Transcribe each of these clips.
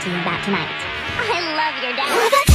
to you about tonight. I love your dad.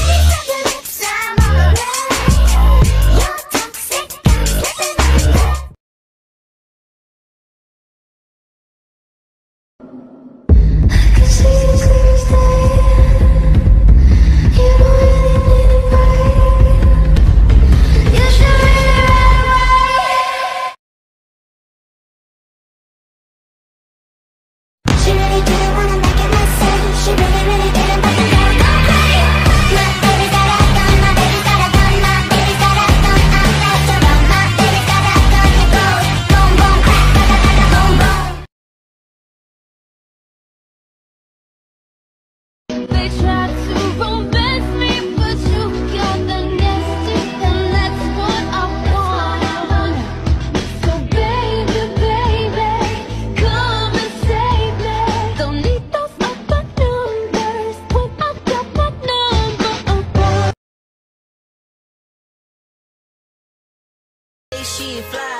She fly.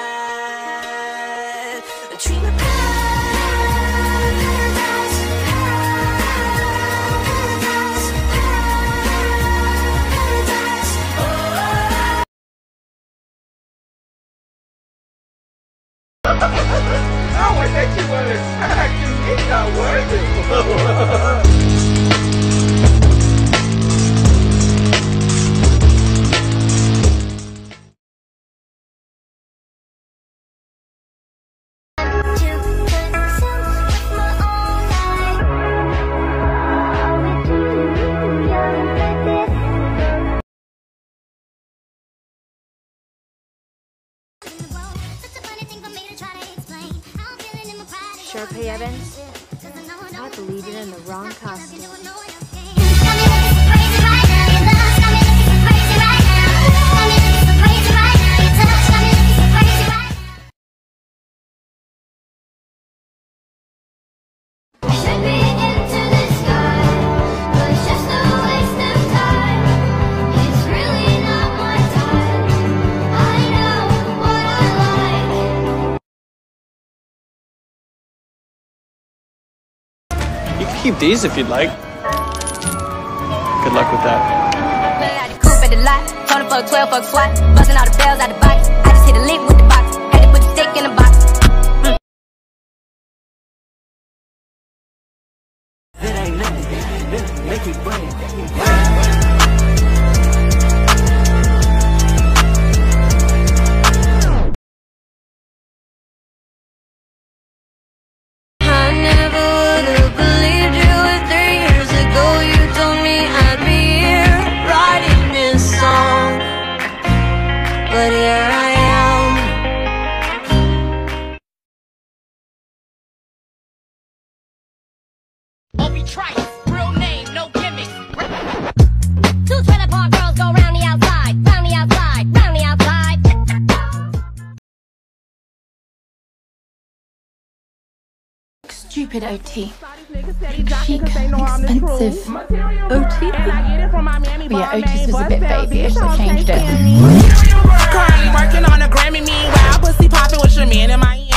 You can keep these if you'd like. Good luck with that. Coupe at the lot, Tony fuck 12 fuck SWAT, busting all the bells out the box. I just hit a lick with the box, had to put the stick in the box. I Stupid OT. Chic, expensive OT. Yeah, Otis was a bit babyish, so changed it. Currently working on a Grammy. Meanwhile, pussy popping with your man in Miami.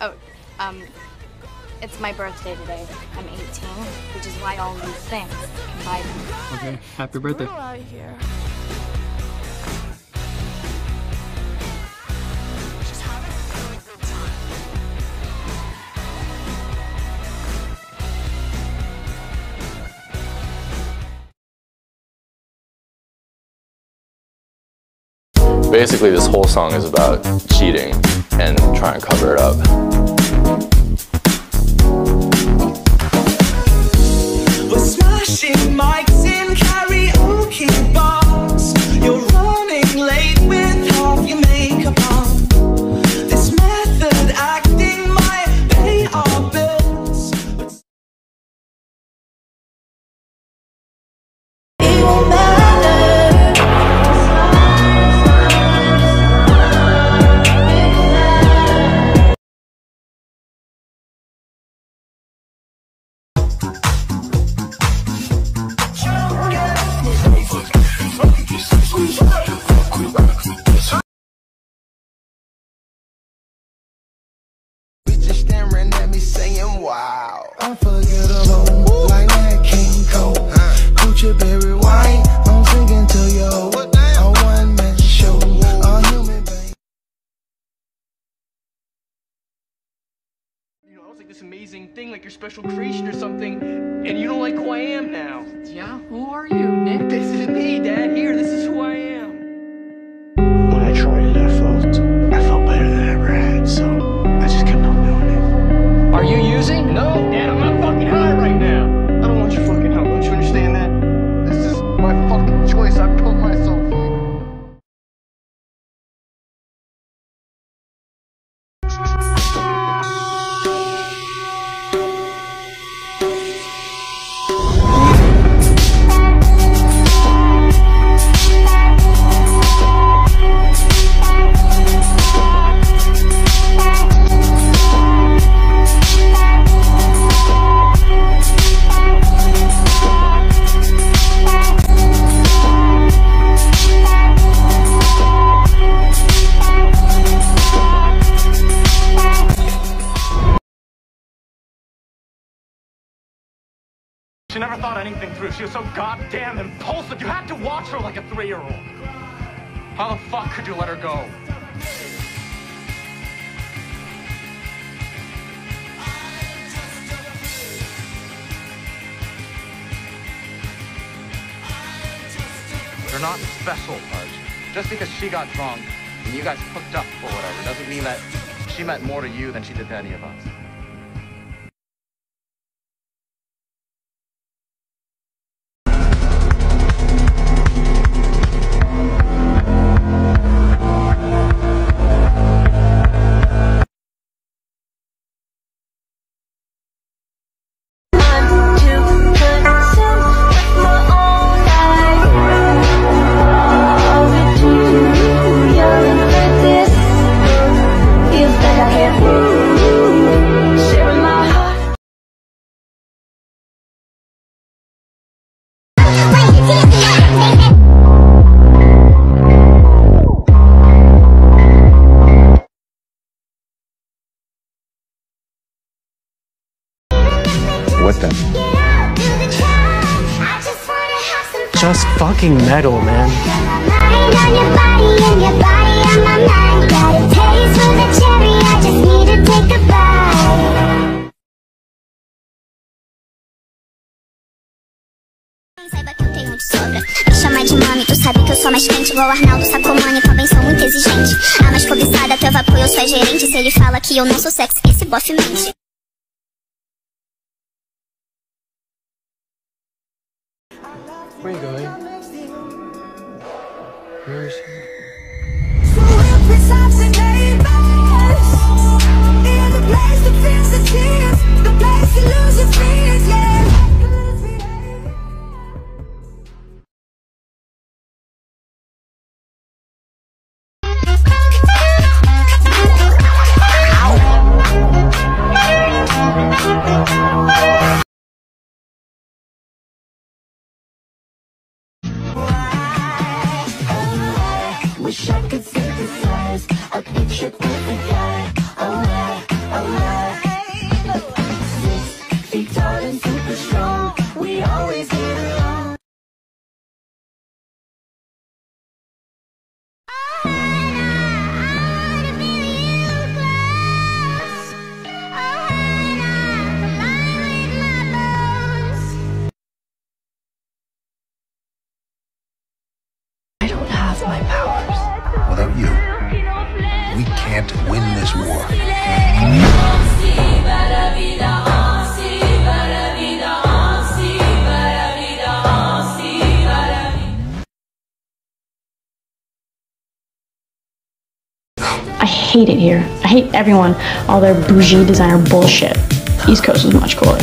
Oh, um, it's my birthday today. I'm 18, which is why all these things can buy me. Okay, happy birthday. Basically, this whole song is about cheating and trying to cover it up. We're smashing mics in saying, wow. Unforgettable, like that King Cole. Gucci berry wine, I'm singing to you. A one man show, a human being. amazing thing, like your special creation or something, and you don't like who I am now. Yeah, who are you, Nick? This is me, Dad. Here, this is who I am. She never thought anything through. She was so goddamn impulsive. You had to watch her like a three-year-old. How the fuck could you let her go? You're not special, Pudge. Just because she got drunk and you guys hooked up or whatever doesn't mean that she meant more to you than she did to any of us. Just fucking metal, man. Saiba que eu tenho de sobra. Me chama de mami, tu sabe que eu sou mais quente. Igual Arnaldo Sacomani, também sou muito exigente. A mais cobiçada, teu apoio, eu sou a gerente. Se ele fala que eu não sou sexy, esse bofe mente. Where are you going? Where's Wish synthesize a picture perfect guy. Hate it here. I hate everyone, all their bougie designer bullshit. East Coast is much cooler.